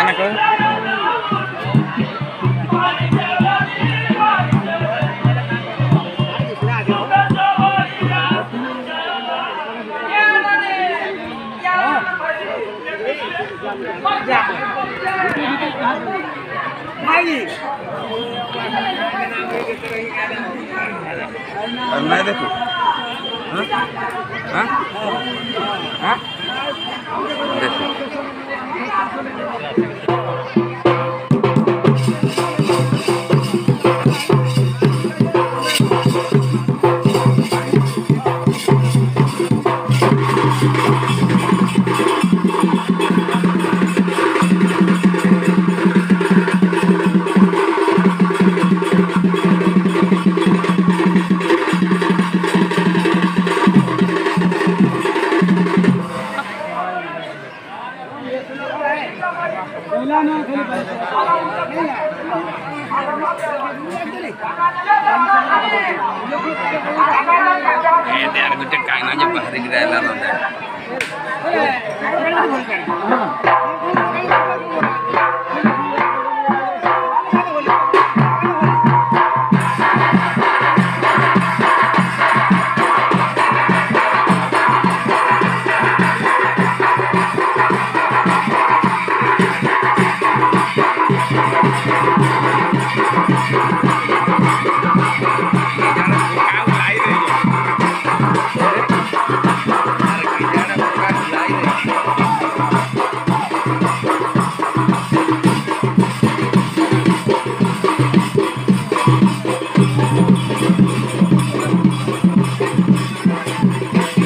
எனக்கு मैं देखो हाँ हाँ देखो Thank tá. you. Ini ada gede kain aja Pak Hari Gede Lalu.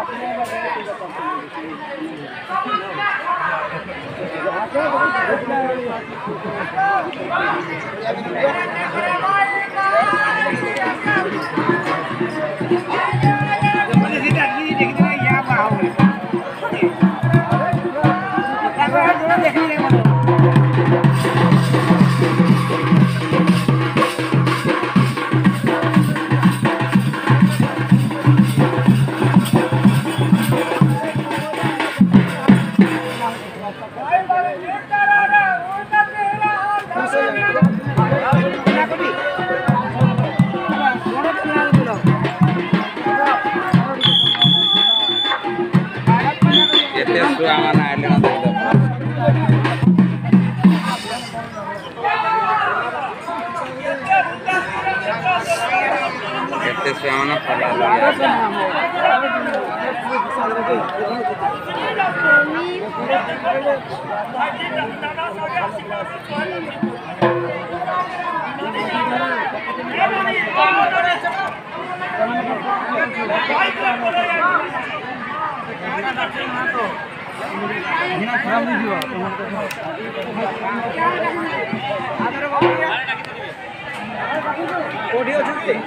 Thank you. ಎಷ್ಟು ಅವನ ಅಲ್ಲಿ ಎತ್ತೆ ಶ್ರಾವಣ ಫಲ Thank you. কোটি অছুটি কেন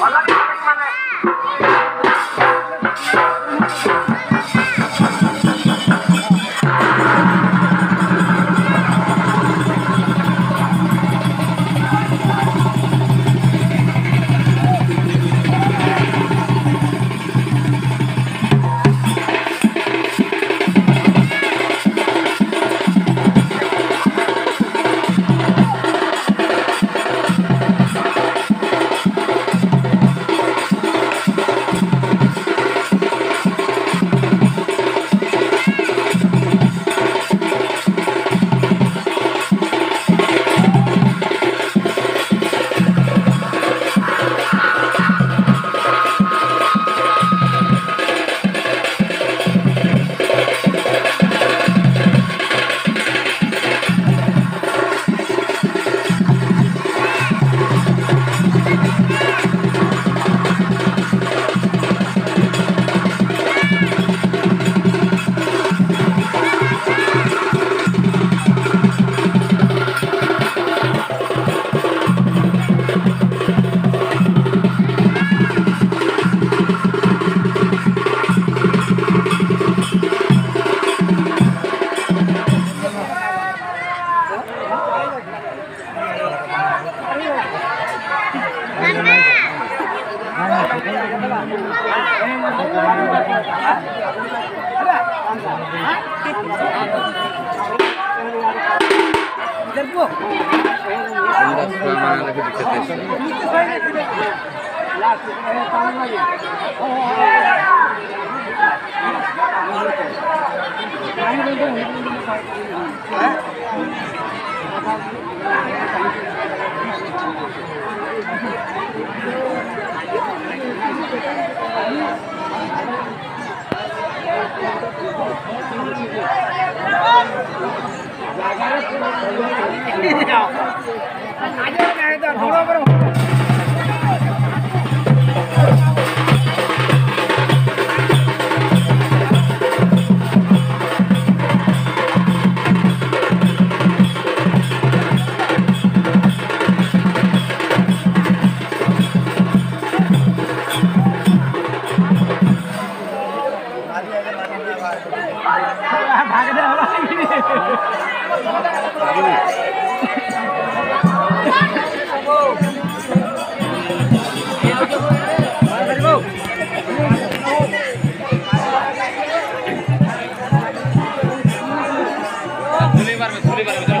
Hola. আমরা ছোলা মারা নাকি বিখ্যাত হ্যাঁ 哈哈。फागतर अवहागतर हुτο त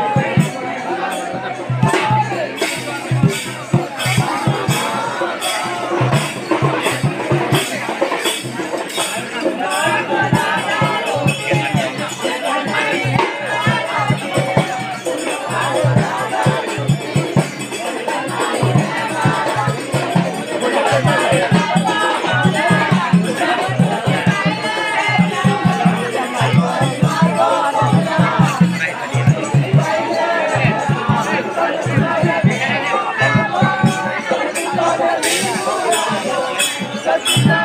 Satya.